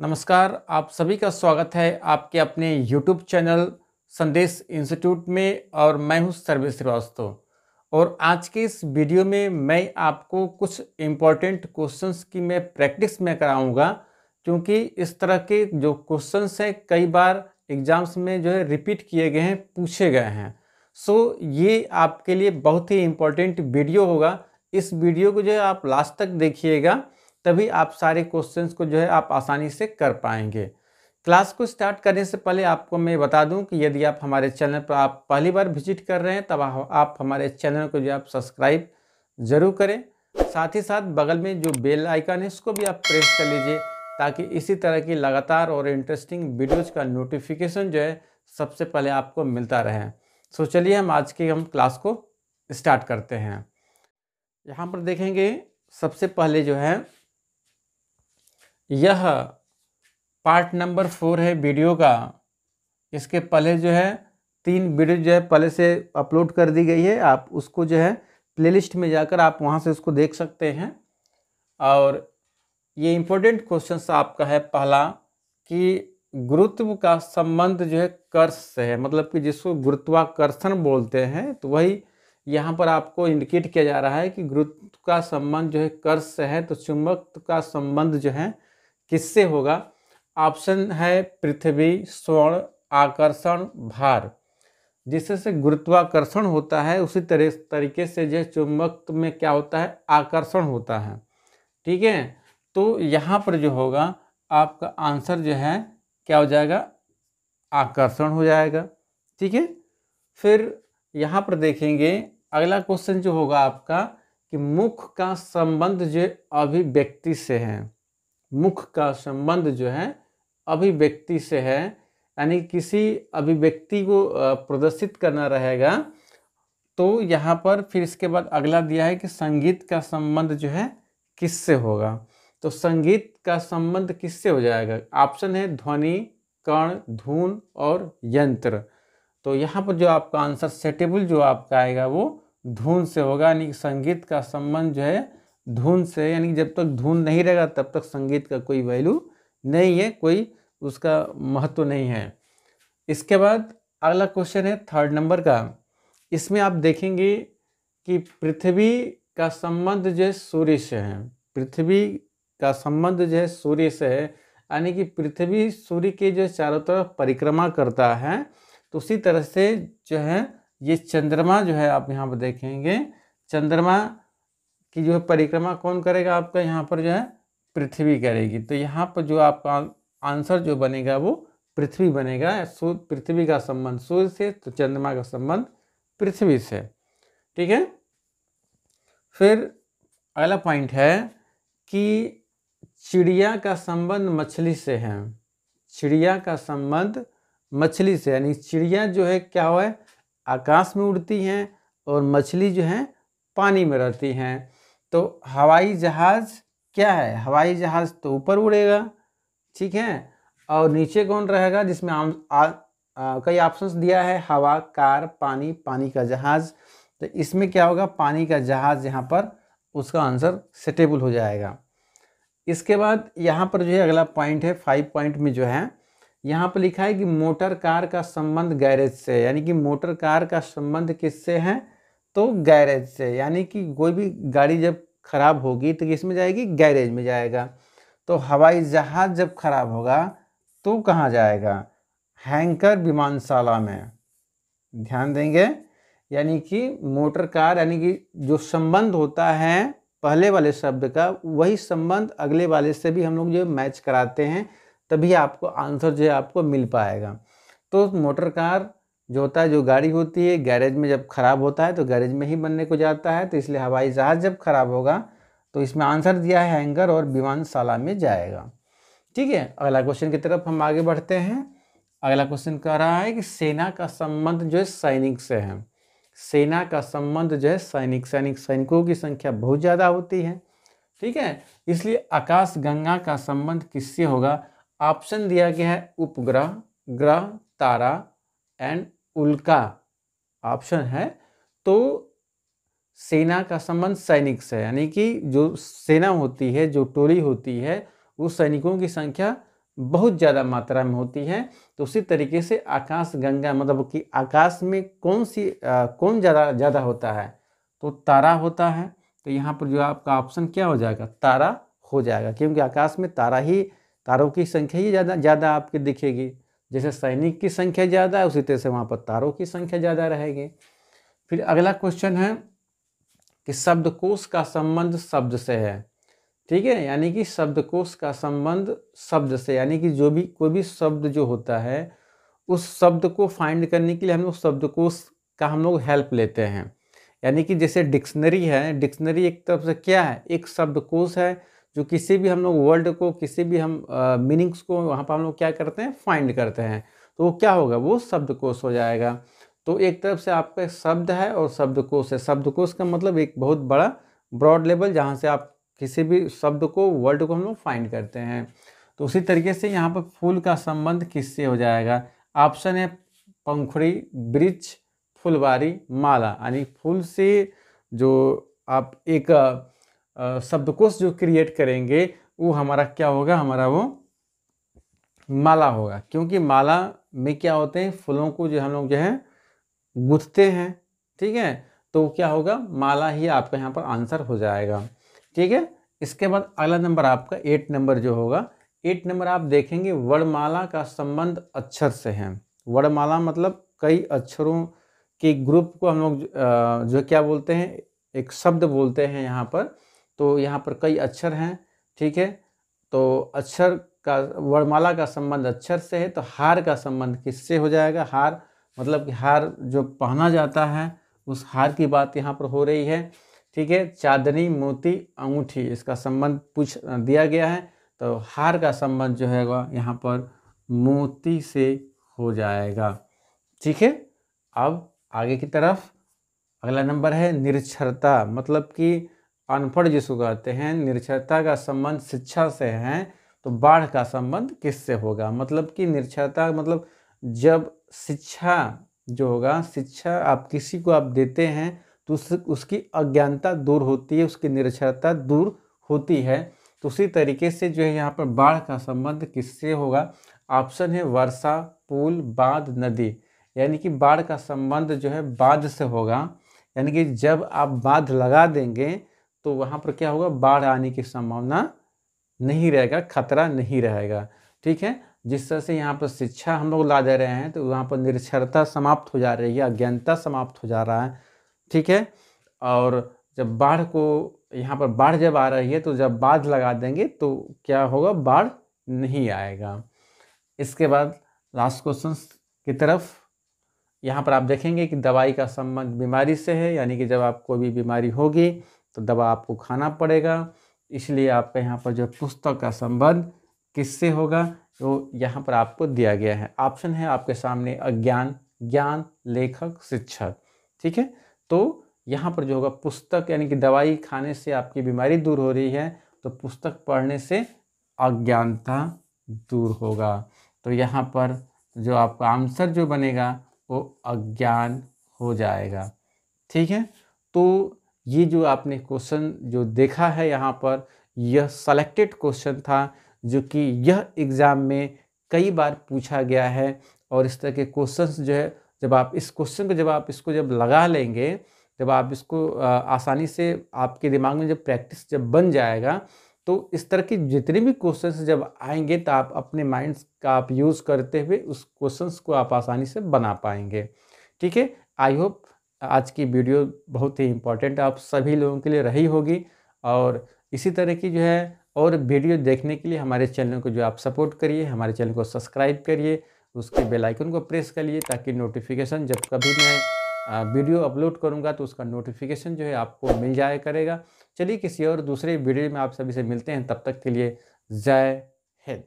नमस्कार, आप सभी का स्वागत है आपके अपने YouTube चैनल संदेश इंस्टीट्यूट में और मैं हूँ सर्वे श्रीवास्तव। और आज के इस वीडियो में मैं आपको कुछ इम्पोर्टेंट क्वेश्चंस की मैं प्रैक्टिस में कराऊँगा, क्योंकि इस तरह के जो क्वेश्चंस हैं, कई बार एग्ज़ाम्स में जो है रिपीट किए गए हैं, पूछे गए हैं। सो ये आपके लिए बहुत ही इम्पोर्टेंट वीडियो होगा। इस वीडियो को जो है आप लास्ट तक देखिएगा। तभी आप सारे क्वेश्चंस को जो है आप आसानी से कर पाएँगे। क्लास को स्टार्ट करने से पहले आपको मैं बता दूँ कि यदि आप हमारे चैनल पर आप पहली बार विज़िट कर रहे हैं, तब आप हमारे चैनल को जो आप सब्सक्राइब ज़रूर करें। साथ ही साथ बगल में जो बेल आइकन है, उसको भी आप प्रेस कर लीजिए ताकि इसी तरह की लगातार और इंटरेस्टिंग वीडियोज़ का नोटिफिकेशन जो है सबसे पहले आपको मिलता रहे। सो चलिए हम आज की हम क्लास को स्टार्ट करते हैं। यहाँ पर देखेंगे, सबसे पहले जो है यह पार्ट नंबर फोर है वीडियो का। इसके पहले जो है, तीन वीडियो जो है पहले से अपलोड कर दी गई है। आप उसको जो है प्लेलिस्ट में जाकर आप वहाँ से उसको देख सकते हैं। और ये इम्पोर्टेंट क्वेश्चन आपका है पहला, कि गुरुत्व का संबंध जो है कर्ष से है। मतलब कि जिसको गुरुत्वाकर्षण बोलते हैं तो वही यहाँ पर आपको इंडिकेट किया जा रहा है कि गुरुत्व का संबंध जो है कर्ष से है तो चुंबक का संबंध जो है किससे होगा? ऑप्शन है पृथ्वी, स्वर्ण, आकर्षण, भार। जिससे गुरुत्वाकर्षण होता है, उसी तरह, तरीके से जो चुंबक में क्या होता है? आकर्षण होता है। ठीक है? तो यहाँ पर जो होगा, आपका आंसर जो है, क्या हो जाएगा? आकर्षण हो जाएगा। ठीक है? फिर यहाँ पर देखेंगे, अगला क्वेश्चन जो होगा आपका, कि मुख का संबंध जो अभिव्यक्ति से है। मुख का संबंध जो है अभिव्यक्ति से है। यानी किसी अभिव्यक्ति को प्रदर्शित करना रहेगा तो यहाँ पर फिर इसके बाद अगला दिया है कि संगीत का संबंध जो है किससे होगा? तो संगीत का संबंध किससे हो जाएगा? ऑप्शन है ध्वनि कर्ण धुन और यंत्र। तो यहाँ पर जो आपका आंसर, सेटेबल जो आपका आएगा वो धुन से होगा। यानी संगीत का संबंध जो है धुन से, यानी जब तक धुन नहीं रहेगा, तब तक संगीत का कोई वैल्यू नहीं है, कोई उसका महत्व नहीं है। इसके बाद अगला क्वेश्चन है थर्ड नंबर का। इसमें आप देखेंगे कि पृथ्वी का संबंध जो है सूर्य से है। पृथ्वी का संबंध जो है सूर्य से है, यानी कि पृथ्वी सूर्य के जो चारों तरफ़ परिक्रमा करता है तो उसी तरह से जो है ये चंद्रमा जो है आप यहाँ पर देखेंगे। चंद्रमा की जो है परिक्रमा कौन करेगा? आपका यहाँ पर जो है पृथ्वी करेगी। तो यहाँ पर जो आपका आंसर जो बनेगा वो पृथ्वी बनेगा। सूर्य पृथ्वी का संबंध सूर्य से तो चंद्रमा का संबंध पृथ्वी से। ठीक है? फिर अगला पॉइंट है कि चिड़िया का संबंध मछली से है। चिड़िया का संबंध मछली से, यानी चिड़िया जो है क्या हुआ है? आकाश में उड़ती हैं और मछली जो है पानी में रहती हैं। तो हवाई जहाज़ क्या है? हवाई जहाज़ तो ऊपर उड़ेगा ठीक है? और नीचे कौन रहेगा? जिसमें आम आ, आ, कई ऑप्शंस दिया है हवा कार पानी पानी का जहाज़। तो इसमें क्या होगा? पानी का जहाज़ यहाँ पर उसका आंसर सेटेबल हो जाएगा। इसके बाद यहाँ पर जो है अगला पॉइंट है फाइव पॉइंट में जो है यहाँ पर लिखा है कि मोटर कार का संबंध गैरेज से यानी कि मोटर कार का संबंध किससे है? तो गैरेज से, यानी कि कोई भी गाड़ी जब खराब होगी तो किसमें जाएगी? गैरेज में जाएगा। तो हवाई जहाज़ जब खराब होगा तो कहाँ जाएगा? हैंकर विमानशाला में। ध्यान देंगे, यानी कि मोटर कार, यानी कि जो संबंध होता है पहले वाले शब्द का, वही संबंध अगले वाले से भी हम लोग जो मैच कराते हैं, तभी आपको आंसर जो है आपको मिल पाएगा। तो मोटर कार जो होता है, जो गाड़ी होती है, गैरेज में जब ख़राब होता है तो गैरेज में ही बनने को जाता है। तो इसलिए हवाई जहाज़ जब ख़राब होगा तो इसमें आंसर दिया है हैंगर और विमानशाला में जाएगा। ठीक है, अगला क्वेश्चन की तरफ़ हम आगे बढ़ते हैं। अगला क्वेश्चन कह रहा है कि सेना का संबंध जो है, सैनिक से है। सेना का संबंध जो है, सैनिक सैनिक सैनिकों की संख्या बहुत ज़्यादा होती है। ठीक है, इसलिए आकाश गंगा का संबंध किससे होगा? ऑप्शन दिया गया है, उपग्रह, ग्रह, तारा एंड उल्का ऑप्शन है तो सेना का संबंध सैनिक से यानी कि जो सेना होती है जो टोली होती है उस सैनिकों की संख्या बहुत ज़्यादा मात्रा में होती है। तो उसी तरीके से आकाश गंगा मतलब कि आकाश में कौन सी आ, कौन ज़्यादा ज़्यादा होता है? तो तारा होता है। तो यहाँ पर जो आपका ऑप्शन क्या हो जाएगा? तारा हो जाएगा क्योंकि आकाश में तारा ही तारों की संख्या ही ज़्यादा ज़्यादा आपकी दिखेगी। जैसे सैनिक की संख्या ज़्यादा है, उसी तरह से वहाँ पर तारों की संख्या ज़्यादा रहेगी। फिर अगला क्वेश्चन है कि शब्दकोश का संबंध शब्द से है। ठीक है? यानी कि शब्दकोश का संबंध शब्द से, यानी कि जो भी, कोई भी शब्द जो होता है, उस शब्द को फाइंड करने के लिए हम लोग शब्दकोश का हम लोग हेल्प लेते हैं। यानी कि जैसे डिक्शनरी है डिक्शनरी एक तरफ़ से क्या है? एक शब्दकोश है जो किसी भी हम लोग वर्ल्ड को, किसी भी हम मीनिंग्स को, वहाँ पर हम लोग क्या करते हैं? फाइंड करते हैं। तो वो क्या होगा? वो शब्दकोश हो जाएगा। तो एक तरफ़ से आपका शब्द है और शब्दकोश है। शब्दकोश का मतलब एक बहुत बड़ा, ब्रॉड लेवल जहाँ से आप किसी भी शब्द को वर्ड को हम लोग फाइंड करते हैं। तो उसी तरीके से यहाँ पर फूल का संबंध किससे हो जाएगा? ऑप्शन है पंखुड़ी वृक्ष फुलवारी, माला। यानी फूल से जो आप एक शब्दकोश जो क्रिएट करेंगे, वो हमारा क्या होगा? हमारा वो माला होगा। क्योंकि माला में क्या होते हैं? फूलों को जो हम लोग जो है, गुथते हैं। ठीक है? तो क्या होगा? माला ही आपका यहाँ पर आंसर हो जाएगा। ठीक है? इसके बाद अगला नंबर आपका एट नंबर जो होगा। एट नंबर आप देखेंगे, वर्णमाला का संबंध अक्षर से है। वर्णमाला मतलब कई अक्षरों के ग्रुप को हम लोग जो क्या बोलते हैं? एक शब्द बोलते हैं यहाँ पर। तो यहाँ पर कई अक्षर हैं, ठीक है? तो अक्षर का, वर्णमाला का संबंध अक्षर से है तो हार का संबंध किससे हो जाएगा? हार मतलब कि हार जो पहना जाता है, उस हार की बात यहाँ पर हो रही है, ठीक है? चांदनी, मोती, अंगूठी, इसका संबंध पूछ, दिया गया है तो हार का संबंध जो है यहाँ पर मोती से हो जाएगा, ठीक है? अब आगे की तरफ़ अगला नंबर है निरक्षरता मतलब कि अनपढ़ जिसको कहते हैं निरक्षरता का संबंध शिक्षा से है तो बाढ़ का संबंध किससे होगा? मतलब कि निरक्षरता मतलब जब शिक्षा जो होगा, शिक्षा आप किसी को आप देते हैं तो उस, उसकी अज्ञानता दूर होती है, उसकी निरक्षरता दूर होती है। तो उसी तरीके से जो है यहाँ पर बाढ़ का संबंध किससे होगा? ऑप्शन है वर्षा, पुल, बाँध, नदी। यानी कि बाढ़ का संबंध जो है बाँध से होगा। यानी कि जब आप बाँध लगा देंगे तो वहाँ पर क्या होगा? बाढ़ आने की संभावना नहीं रहेगा, खतरा नहीं रहेगा। ठीक है? जिस तरह से यहाँ पर शिक्षा हम लोग ला दे रहे हैं तो वहाँ पर निरक्षरता समाप्त हो जा रही है, अज्ञानता समाप्त हो जा रहा है। ठीक है? और जब बाढ़ को, यहाँ पर बाढ़ जब आ रही है तो जब बाढ़ लगा देंगे तो क्या होगा? बाढ़ नहीं आएगा। इसके बाद लास्ट क्वेश्चन की तरफ़। यहाँ पर आप देखेंगे कि दवाई का संबंध बीमारी से है, यानी कि जब आप कोई भी बीमारी होगी तो दवा आपको खाना पड़ेगा। इसलिए आपका यहाँ पर जो पुस्तक का संबंध किससे होगा तो यहाँ पर आपको दिया गया है। ऑप्शन है आपके सामने अज्ञान, ज्ञान, लेखक, शिक्षक, ठीक है? तो यहाँ पर जो होगा, पुस्तक यानी कि दवाई खाने से आपकी बीमारी दूर हो रही है तो पुस्तक पढ़ने से अज्ञानता दूर होगा। तो यहाँ पर जो आपका आंसर जो बनेगा, वो अज्ञान हो जाएगा, ठीक है? तो ये जो आपने क्वेश्चन जो देखा है यहाँ पर, यह सेलेक्टेड क्वेश्चन था जो कि यह एग्ज़ाम में कई बार पूछा गया है और इस तरह के क्वेश्चंस जो है, जब आप इस क्वेश्चन को, जब आप इसको जब लगा लेंगे, जब आप इसको आसानी से आपके दिमाग में जब प्रैक्टिस जब बन जाएगा तो इस तरह के जितने भी क्वेश्चन जब आएँगे तो आप अपने माइंड्स का आप यूज़ करते हुए उस क्वेश्चंस को आप आसानी से बना पाएँगे। ठीक है? आई होप आज की वीडियो बहुत ही इम्पोर्टेंट आप सभी लोगों के लिए रही होगी और इसी तरह की जो है और वीडियो देखने के लिए हमारे चैनल को जो आप सपोर्ट करिए, हमारे चैनल को सब्सक्राइब करिए, उसके बेल आइकन को प्रेस करिए ताकि नोटिफिकेशन जब कभी मैं वीडियो अपलोड करूँगा तो उसका नोटिफिकेशन जो है आपको मिल जाया करेगा। चलिए किसी और दूसरे वीडियो में आप सभी से मिलते हैं। तब तक के लिए जय हिंद।